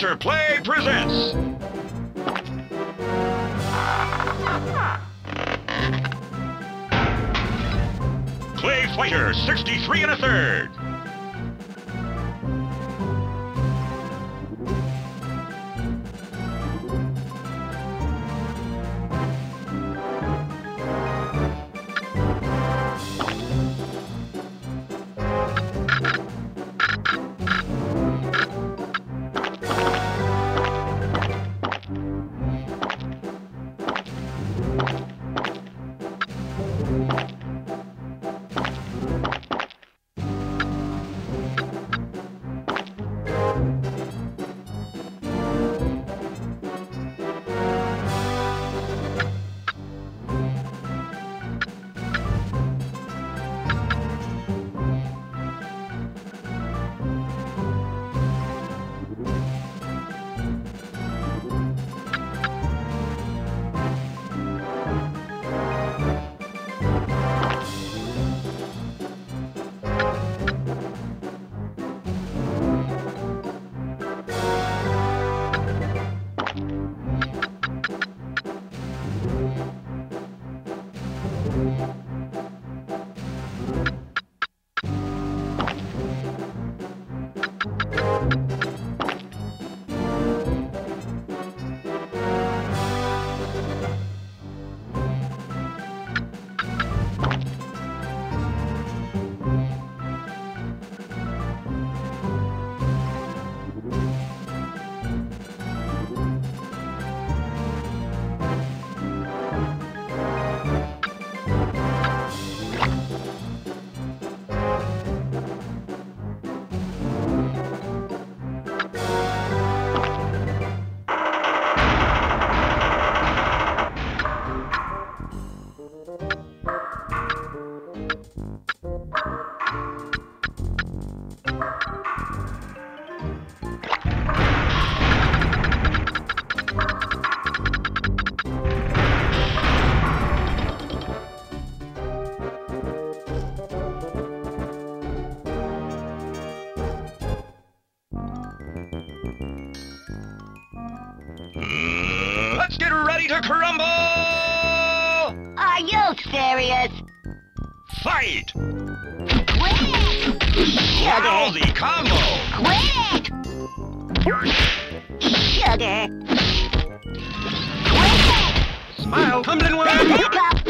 Interplay presents. ClayFighter 63 and a third. Uh, Let's get ready to crumble! Are you serious? Fight! Quit! Sugar! Lousy combo! Quit! Sugar! Quit! Smile, tumbling Back up!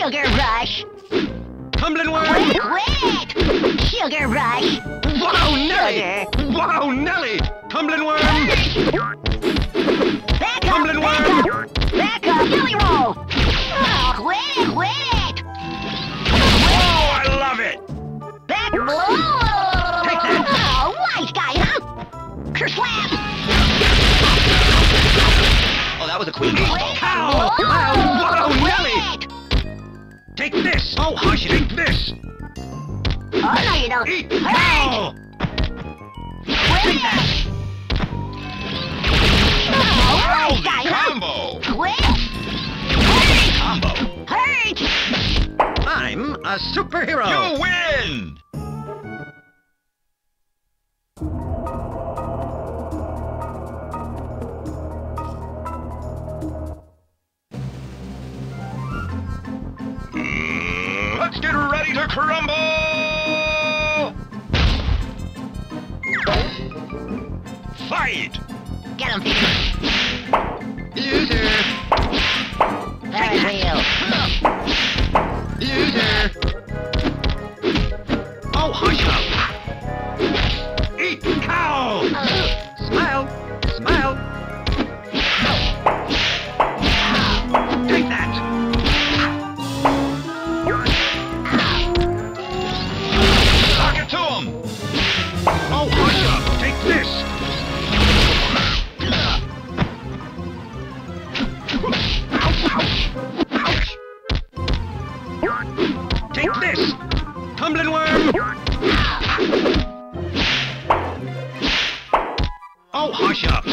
Sugar rush! Tumbling worm! Quit! Sugar rush! Wow, Nelly! Sugar! Wow, Nelly! Tumbling worm! Back up! Tumbling back worm! up! Back up! Billy roll! Oh, quit it! Quit it! Oh, I love it! Back! Whoa! Oh, guy, huh? Kerslap! Oh, that was a queen. Cow! Wow, wow, Nelly! Quit! Take this! Oh, hush, it! take this! Oh, no, you don't. Eat Hurt! cow! Quit it! Oh, nice guy, combo! Quit! Combo! Hurt! I'm a superhero! You win! Ready to crumble! Fight! Get him, Loser! Very real. Loser! enough.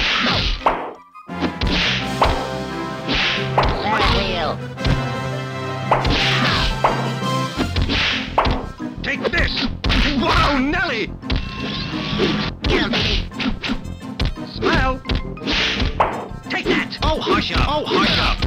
Wheel. Take this! Wow, Nelly! Guilty. Smile! Take that! Oh, hush up! Oh, hush up!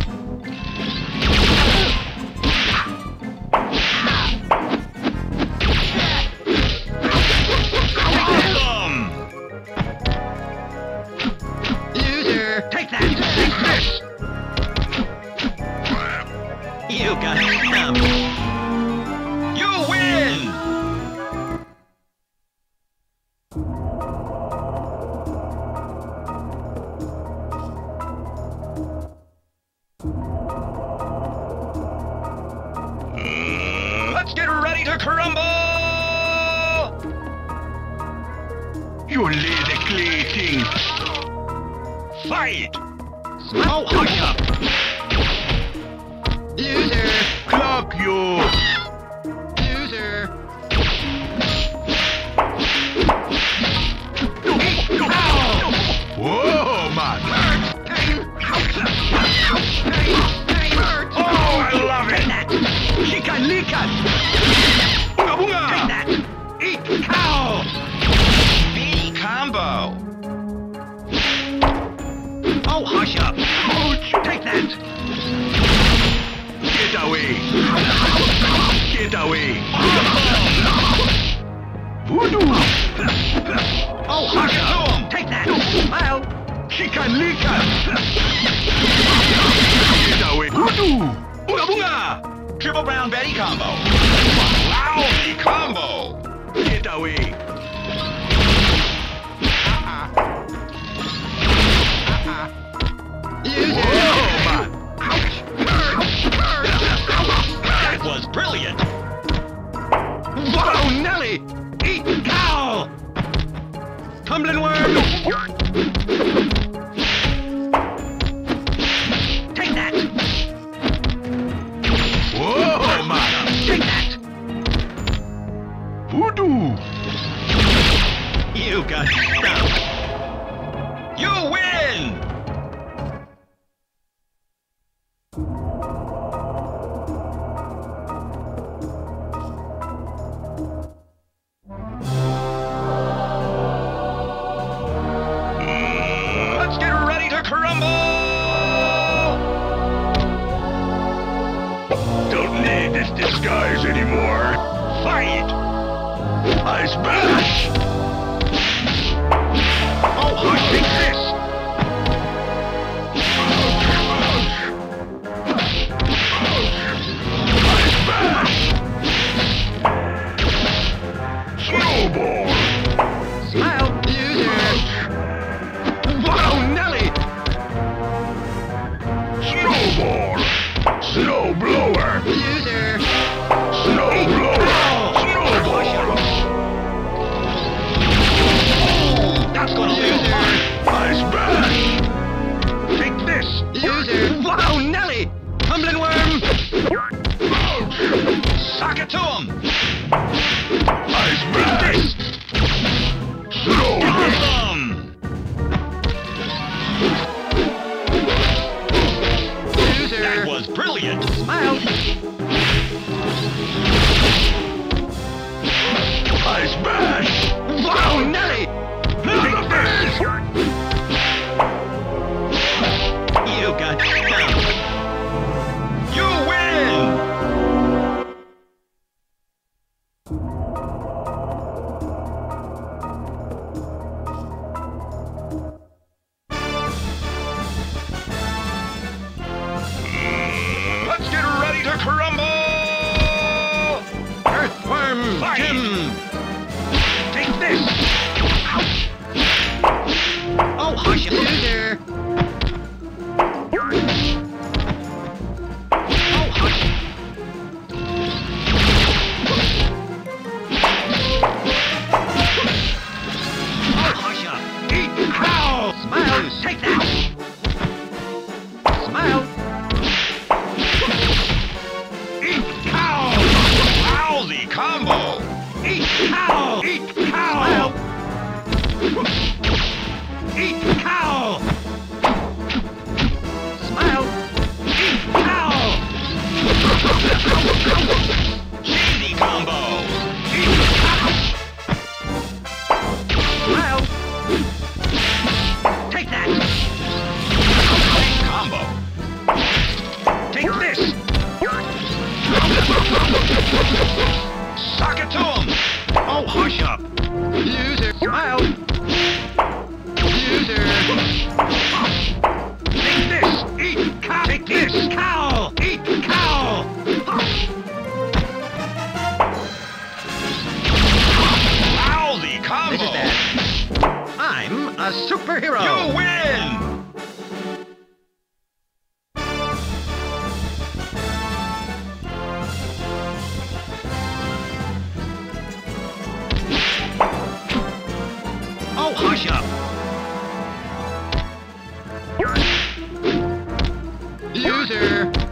crumble! You little clay thing! Fight! Hush up! Ouch! Take that! Get away! Get away! Voodoo! Oh, hush up! Take that! Ow! Chikanlika! Get away! Voodoo! Bunga bunga! Triple brown Betty combo! Wow, combo! Get away! Guys, anymore. Fight! I smash! Smile. Eat cow! Eat cow! superhero. You win! Oh, hush up! Loser!